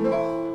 Música